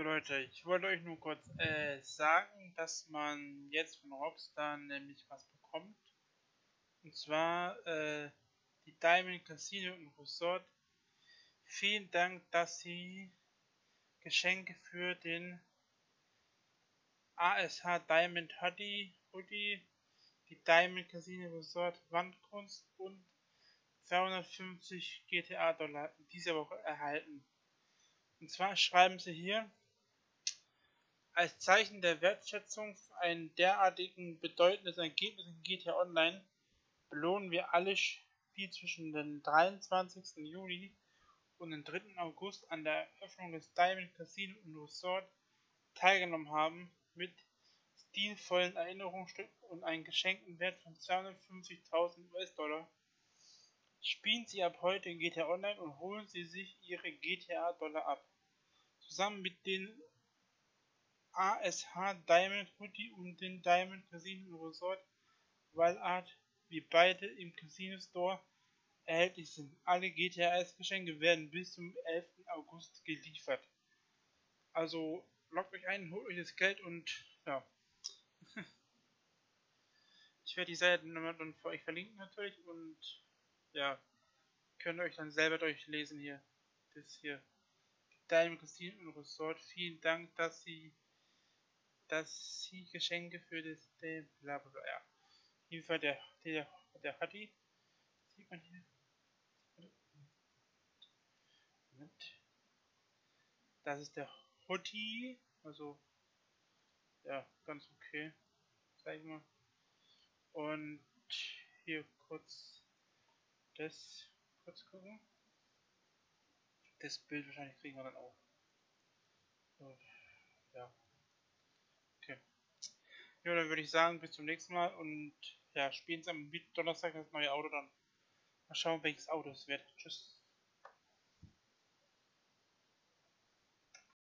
Jo Leute, ich wollte euch nur kurz äh, sagen, dass man jetzt von Rockstar nämlich was bekommt. Und zwar äh, die Diamond Casino und Resort. Vielen Dank, dass sie Geschenke für den ASH Diamond Hoodie, Hoodie die Diamond Casino Resort Wandkunst und 250 GTA Dollar diese Woche erhalten. Und zwar schreiben sie hier, als Zeichen der Wertschätzung für ein derartigen bedeutendes Ergebnis in GTA Online belohnen wir alle, die zwischen dem 23. Juli und dem 3. August an der Eröffnung des Diamond Casino und Resort teilgenommen haben, mit stilvollen Erinnerungsstücken und einem geschenkten Wert von 250.000 US-Dollar. Spielen Sie ab heute GTA Online und holen Sie sich Ihre GTA-Dollar ab. Zusammen mit den ASH Diamond Hoodie und den Diamond Casino Resort Wildart, wie beide im Casino Store erhältlich sind. Alle GTAS Geschenke werden bis zum 11. August geliefert. Also loggt euch ein, holt euch das Geld und ja. ich werde die Seite dann für euch verlinken natürlich und ja, könnt ihr euch dann selber durchlesen hier. Das hier. Diamond Casino Resort. Vielen Dank, dass Sie dass sie Geschenke für das bla bla. Ja. War der, der, der Hatti. Sieht man hier. Moment. Das ist der Hoodie. Also, ja, ganz okay. Sag ich mal. Und hier kurz das kurz gucken. Das Bild wahrscheinlich kriegen wir dann auch. So, ja. Ja, dann würde ich sagen, bis zum nächsten Mal und ja, spielen Sie am Donnerstag das neue Auto dann. Mal schauen, welches Auto es wird. Tschüss.